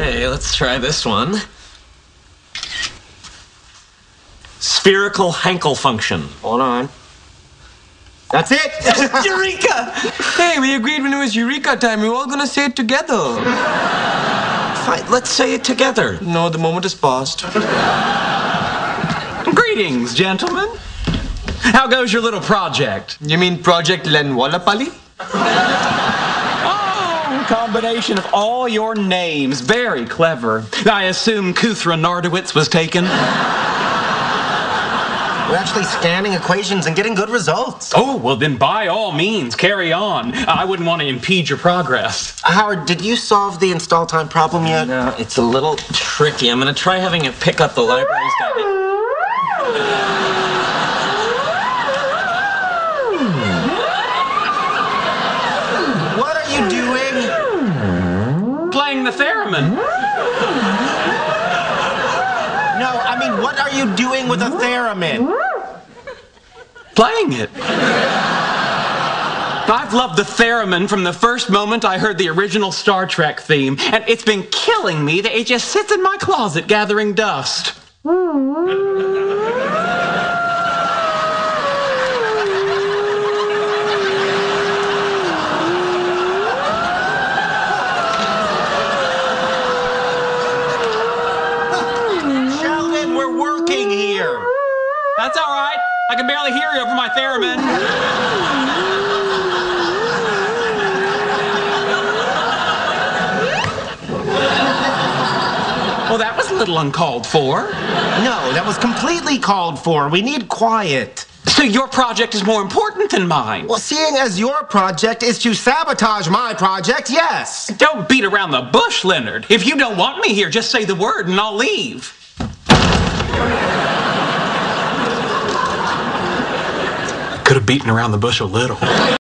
Okay, let's try this one. Spherical Hankel function. Hold on. That's it. Eureka! Hey, we agreed when it was Eureka time. We were all gonna say it together. Fine, let's say it together. No, the moment is passed. Greetings, gentlemen. How goes your little project? You mean Project Lenwalapali? Combination of all your names. Very clever. I assume Kuthra Nardowitz was taken. We're actually scanning equations and getting good results. Oh, well, then by all means, carry on. I wouldn't want to impede your progress. Howard, did you solve the install time problem yet? No, it's a little tricky. I'm gonna try having it pick up the library's data. What are you doing? Playing the theremin. No, I mean, what are you doing with a theremin? Playing it. I've loved the theremin from the first moment I heard the original Star Trek theme, and it's been killing me that it just sits in my closet gathering dust. Sheldon, we're working here. That's all right. I can barely hear you over my theremin. Well, that was a little uncalled for. No, that was completely called for. We need quiet. So your project is more important than mine. Well, seeing as your project is to sabotage my project, yes. Don't beat around the bush, Leonard. If you don't want me here, just say the word and I'll leave. Beaten around the bush a little.